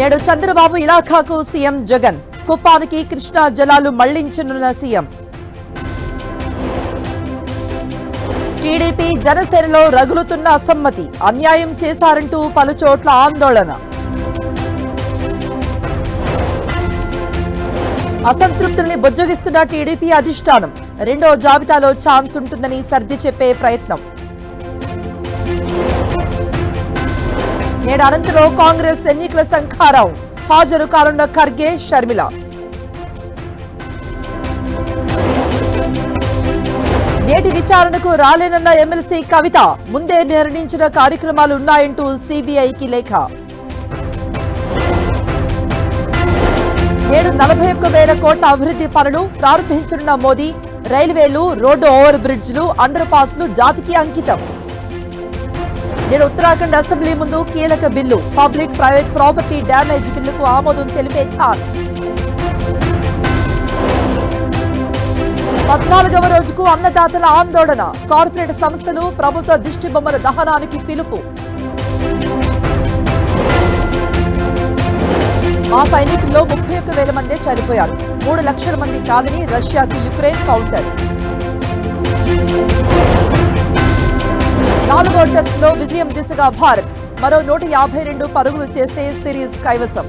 నేడు చంద్రబాబు ఇలాఖాకు సీఎం జగన్. కుప్పానికి కృష్ణా జలాలు మళ్ళించనున్న సీఎం. టీడీపీ జనసేనలో రగులుతున్న అసమ్మతి. అన్యాయం చేశారంటూ పలుచోట్ల ఆందోళన. అసంతృప్తుల్ని బుజ్జగిస్తున్న టీడీపీ అధిష్టానం. రెండో జాబితాలో ఛాన్స్ ఉంటుందని సర్ది చెప్పే ప్రయత్నం. నేడు అనంతలో కాంగ్రెస్ ఎన్నికల సంఖారావు హాజరు కానున్న ఖర్గే షర్మిల. నేటి విచారణకు రాలేనన్న ఎమ్మెల్సీ కవిత. ముందే నిర్ణయించిన కార్యక్రమాలు ఉన్నాయంటూ సిబిఐకి లేఖ. నేడు నలభై ఒక్క వేల కోట్ల అభివృద్ధి పనులు ప్రారంభించనున్న మోదీ రైల్వేలు రోడ్డు ఓవర్ బ్రిడ్జ్లు అండర్ పాస్లు జాతికి అంకితం. నేడు ఉత్తరాఖండ్ అసెంబ్లీ ముందు కీలక bill. Public private property damage బిల్లుకు ఆమోదం తెలిపే ఛాన్స్. పద్నాలుగవ రోజుకు అన్నదాతల ఆందోళన. కార్పొరేట్ సంస్థలు ప్రభుత్వ దిష్టి బొమ్మల దహనానికి పిలుపు. మా సైనికుల్లో ముప్పై ఒక్క వేల మందే చనిపోయారు. మూడు లక్షల మంది కాదని రష్యాకి యుక్రెయిన్ కౌంటర్. నాలుగో టెస్టులో విజయం దిశగా భారత్. మరో నూట యాభై రెండు పరుగులు చేస్తే సిరీస్ కైవసం.